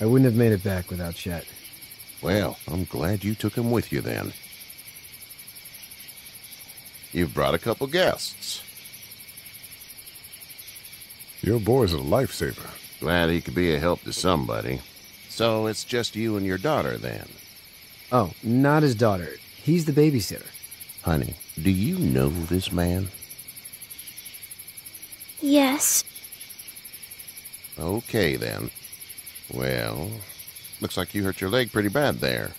I wouldn't have made it back without Chet. Well, I'm glad you took him with you then. You've brought a couple guests. Your boy's a lifesaver. Glad he could be a help to somebody. So it's just you and your daughter then. Oh, not his daughter. He's the babysitter. Honey, do you know this man? Yes. Okay then. Well, looks like you hurt your leg pretty bad there.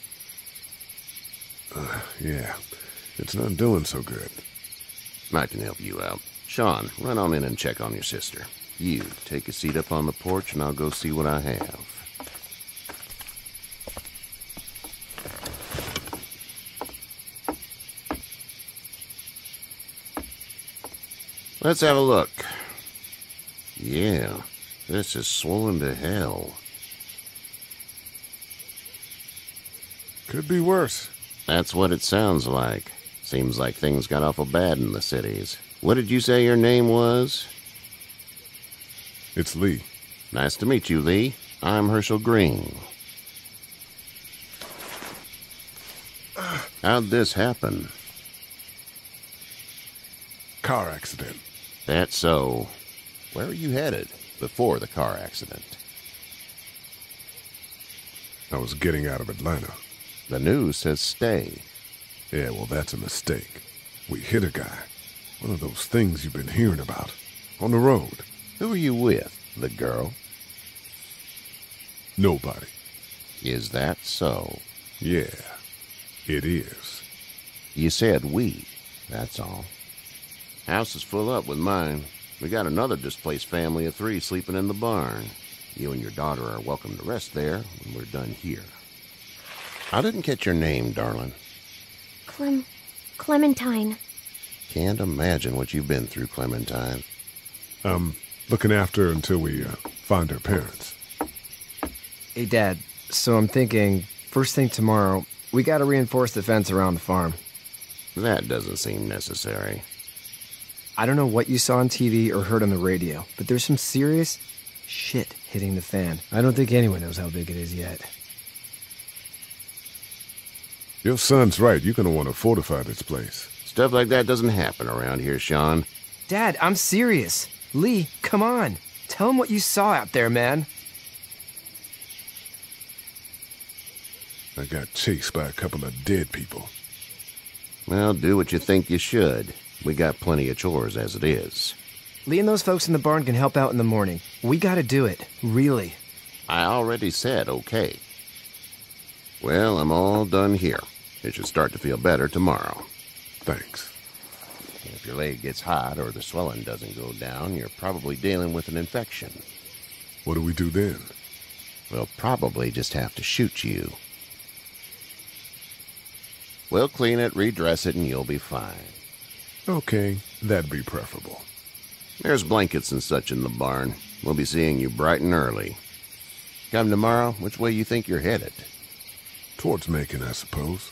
Uh, yeah, it's not doing so good. I can help you out. Shawn, run on in and check on your sister. You, take a seat up on the porch and I'll go see what I have. Let's have a look. Yeah, this is swollen to hell. Could be worse. That's what it sounds like. Seems like things got awful bad in the cities. What did you say your name was? It's Lee. Nice to meet you, Lee. I'm Hershel Greene. How'd this happen? Car accident. That's so. Where are you headed before the car accident? I was getting out of Atlanta. The news says stay. Yeah, well, that's a mistake. We hit a guy. One of those things you've been hearing about. On the road. Who are you with? The girl? Nobody. Is that so? Yeah, it is. You said we. That's all. House is full up with mine. We got another displaced family of three sleeping in the barn. You and your daughter are welcome to rest there when we're done here. I didn't catch your name, darling. Clem. Clementine. Can't imagine what you've been through, Clementine. I'm looking after her until we uh, find her parents. Hey, Dad. So I'm thinking, first thing tomorrow, we gotta reinforce the fence around the farm. That doesn't seem necessary. I don't know what you saw on TV or heard on the radio, but there's some serious shit hitting the fan. I don't think anyone knows how big it is yet. Your son's right. You're gonna want to fortify this place. Stuff like that doesn't happen around here, Shawn. Dad, I'm serious. Lee, come on. Tell him what you saw out there, man. I got chased by a couple of dead people. Well, do what you think you should. We got plenty of chores as it is. Lee and those folks in the barn can help out in the morning. We gotta do it. Really. I already said okay. Well, I'm all done here. It should start to feel better tomorrow. Thanks. If your leg gets hot or the swelling doesn't go down, you're probably dealing with an infection. What do we do then? We'll probably just have to shoot you. We'll clean it, redress it, and you'll be fine. Okay, that'd be preferable. There's blankets and such in the barn. We'll be seeing you bright and early. Come tomorrow, which way you think you're headed? Towards Macon, I suppose.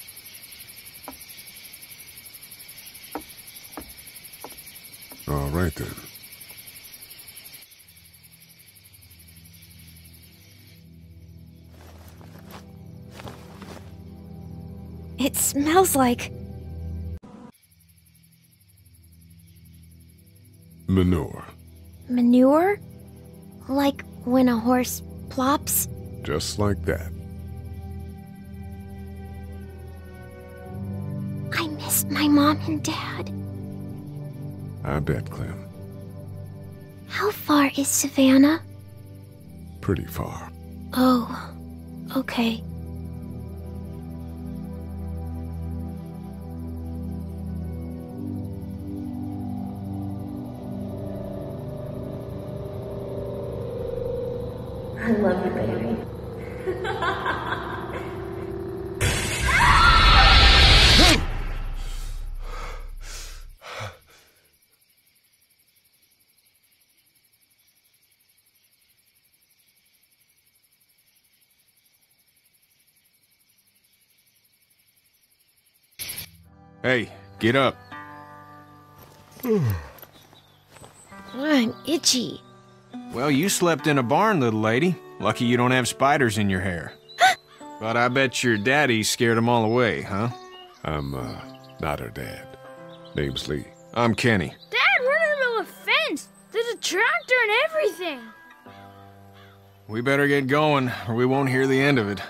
Right then. It smells like. Manure. manure? Like when a horse plops? Just like that. I miss my mom and dad. I bet, Clem. How far is Savannah? Pretty far. Oh, okay. I love you, baby. Hey, get up. I'm itchy. Well, you slept in a barn, little lady. Lucky you don't have spiders in your hair. but I bet your daddy scared them all away, huh? I'm, uh, not her dad. Name's Lee. I'm Kenny. Dad, we're in the middle of a fence. There's a tractor and everything. We better get going, or we won't hear the end of it.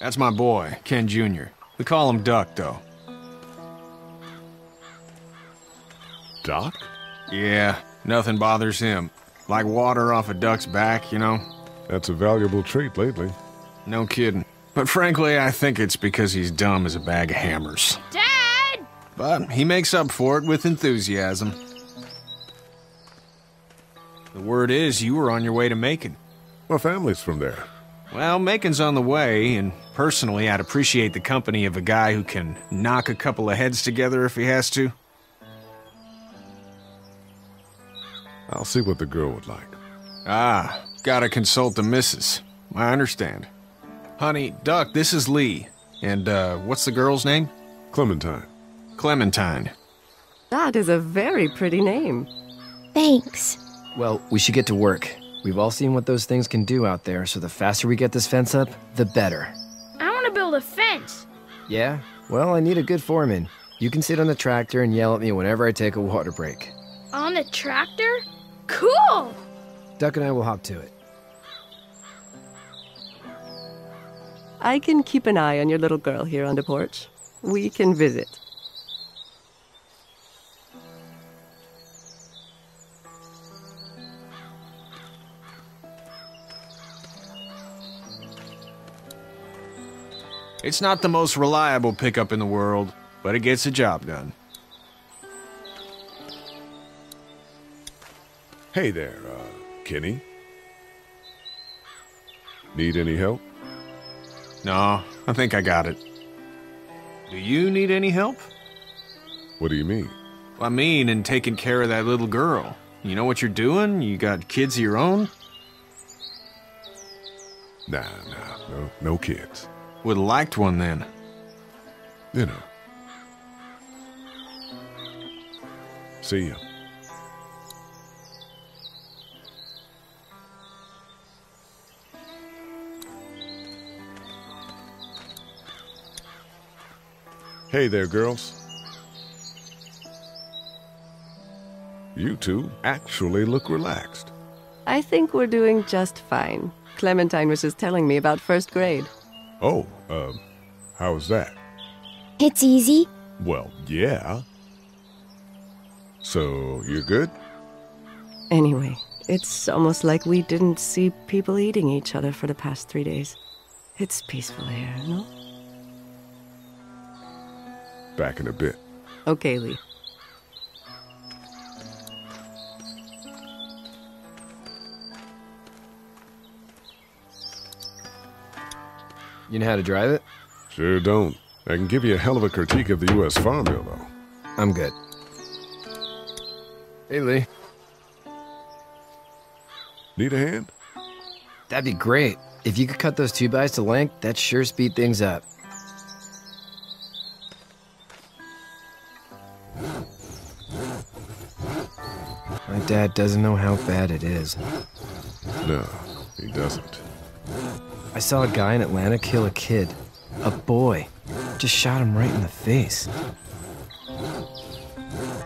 That's my boy, Ken Jr. We call him Duck, though. Doc? Yeah, nothing bothers him. Like water off a duck's back, you know? That's a valuable trait lately. No kidding. But frankly, I think it's because he's dumb as a bag of hammers. Dad! But he makes up for it with enthusiasm. The word is you were on your way to Macon. My family's from there. Well, Macon's on the way, and personally, I'd appreciate the company of a guy who can knock a couple of heads together if he has to. I'll see what the girl would like. Ah, gotta consult the missus. I understand. Honey, Duck, this is Lee. And, uh, what's the girl's name? Clementine. Clementine. That is a very pretty name. Thanks. Well, we should get to work. We've all seen what those things can do out there, so the faster we get this fence up, the better. I want to build a fence. Yeah? Well, I need a good foreman. You can sit on the tractor and yell at me whenever I take a water break. On the tractor? Cool! Duck and I will hop to it. I can keep an eye on your little girl here on the porch. We can visit. It's not the most reliable pickup in the world, but it gets the job done. Hey there, uh, Kenny. Need any help? No, I think I got it. Do you need any help? What do you mean? I mean, in taking care of that little girl. You know what you're doing? You got kids of your own? Nah, nah, no, no kids. Would have liked one then. You know. See ya. Hey there, girls. You two actually look relaxed. I think we're doing just fine. Clementine was just telling me about first grade. Oh, um, how's that? It's easy. Well, yeah. So, you're good? Anyway, it's almost like we didn't see people eating each other for the past three days. It's peaceful here, no? Back in a bit. Okay, Lee. You know how to drive it? Sure don't. I can give you a hell of a critique of the U.S. Farm Bill, though. I'm good. Hey, Lee. Need a hand? That'd be great. If you could cut those two bys to length, that'd sure speed things up. Dad doesn't know how bad it is. No, he doesn't. I saw a guy in Atlanta kill a kid. A boy. Just shot him right in the face.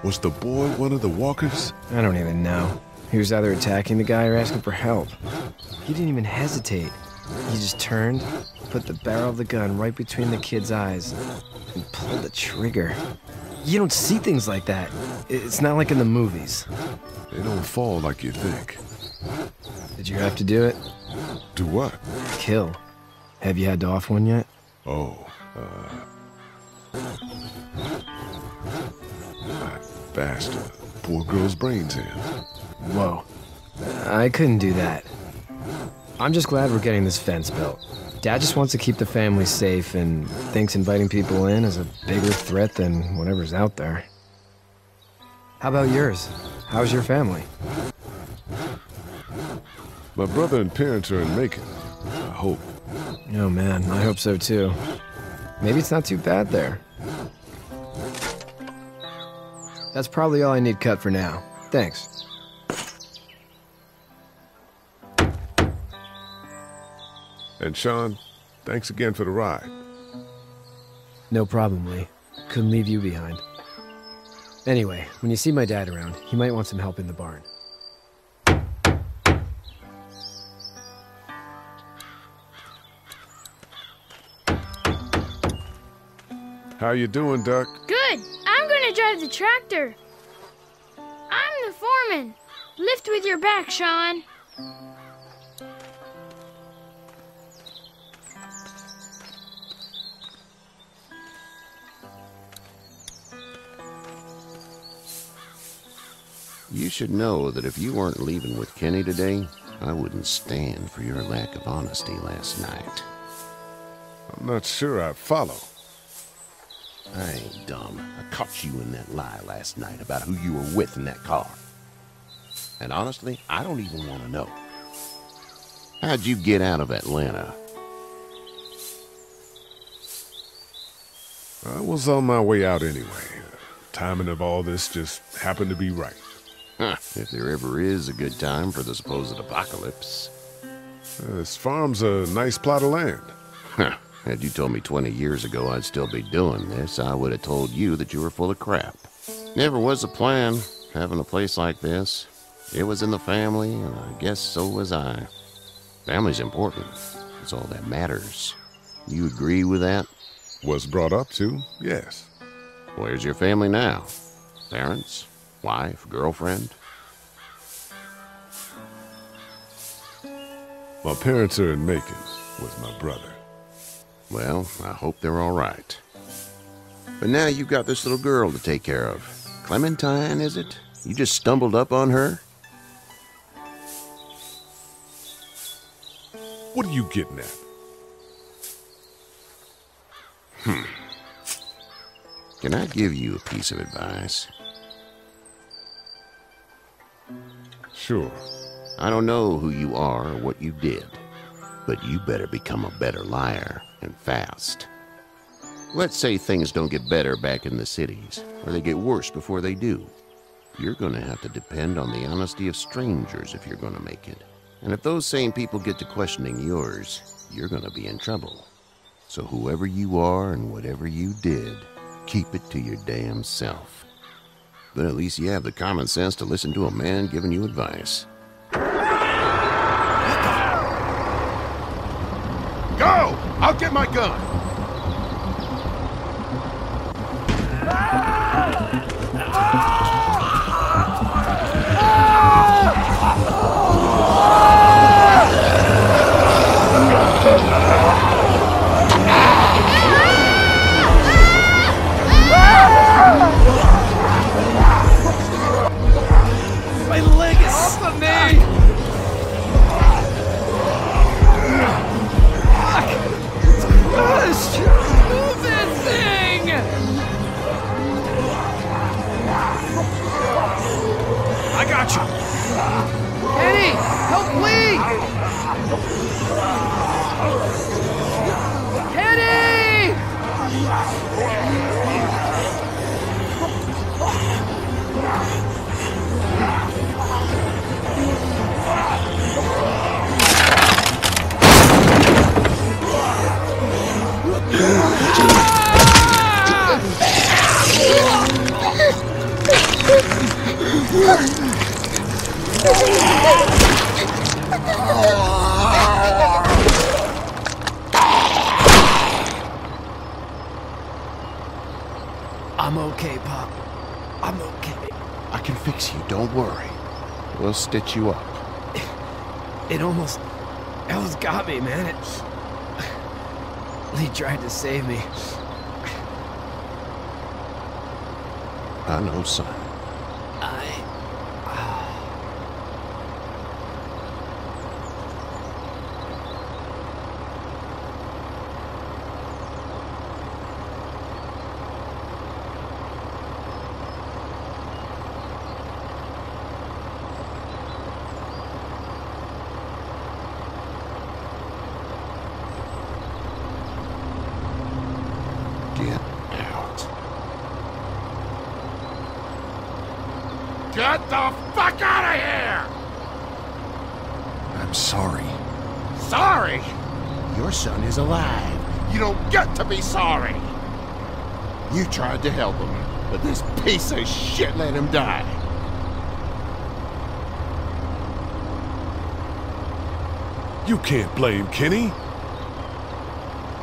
Was the boy one of the walkers? I don't even know. He was either attacking the guy or asking for help. He didn't even hesitate. He just turned, put the barrel of the gun right between the kid's eyes, and pulled the trigger. You don't see things like that. It's not like in the movies. They don't fall like you think. Did you have to do it? Do what? Kill. Have you had to off one yet? Oh, uh. That bastard. Poor girl's brains in. Whoa. I couldn't do that. I'm just glad we're getting this fence built. Dad just wants to keep the family safe and thinks inviting people in is a bigger threat than whatever's out there. How about yours? How's your family? My brother and parents are in Macon. I hope. Oh man, I hope so too. Maybe it's not too bad there. That's probably all I need cut for now. Thanks. And Shawn, thanks again for the ride. No problem, Lee. Couldn't leave you behind. Anyway, when you see my dad around, he might want some help in the barn. How you doing, Duck? Good. I'm gonna drive the tractor. I'm the foreman. Lift with your back, Shawn. Should know that if you weren't leaving with Kenny today, I wouldn't stand for your lack of honesty last night. I'm not sure I follow. I ain't dumb. I caught you in that lie last night about who you were with in that car. And honestly, I don't even want to know. How'd you get out of Atlanta? I was on my way out anyway. Timing of all this just happened to be right. Huh, if there ever is a good time for the supposed apocalypse. This farm's a nice plot of land. Huh. Had you told me 20 years ago I'd still be doing this, I would have told you that you were full of crap. Never was a plan, having a place like this. It was in the family, and I guess so was I. Family's important. It's all that matters. You agree with that? Was brought up to, yes. Where's your family now? Parents? Wife? Girlfriend? My parents are in Macon with my brother. Well, I hope they're all right. But now you've got this little girl to take care of. Clementine, is it? You just stumbled up on her? What are you getting at? Hmm. Can I give you a piece of advice? Sure. I don't know who you are or what you did, but you better become a better liar and fast. Let's say things don't get better back in the cities, or they get worse before they do. You're going to have to depend on the honesty of strangers if you're going to make it. And if those same people get to questioning yours, you're going to be in trouble. So whoever you are and whatever you did, keep it to your damn self. But at least you have the common sense to listen to a man giving you advice. Go! I'll get my gun! don't worry. We'll stitch you up. It almost... It almost got me, man. It... Lee tried to save me. I know, son. I... Get out. Get the fuck out of here! I'm sorry. Sorry? Your son is alive. You don't get to be sorry. You tried to help him, but this piece of shit let him die. You can't blame Kenny.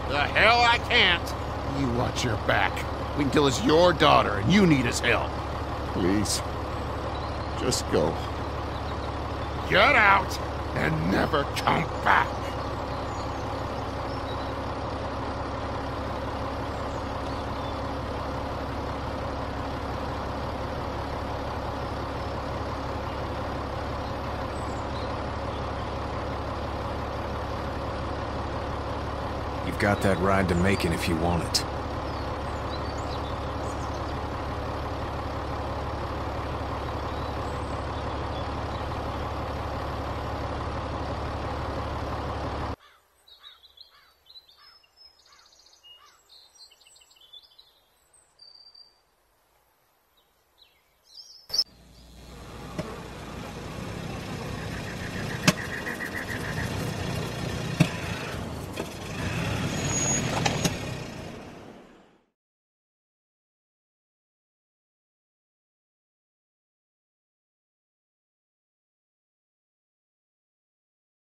The hell I can't. You watch your back. We can kill us your daughter, and you need his help. Please. Just go. Get out and never come back. You've got that ride to Macon if you want it.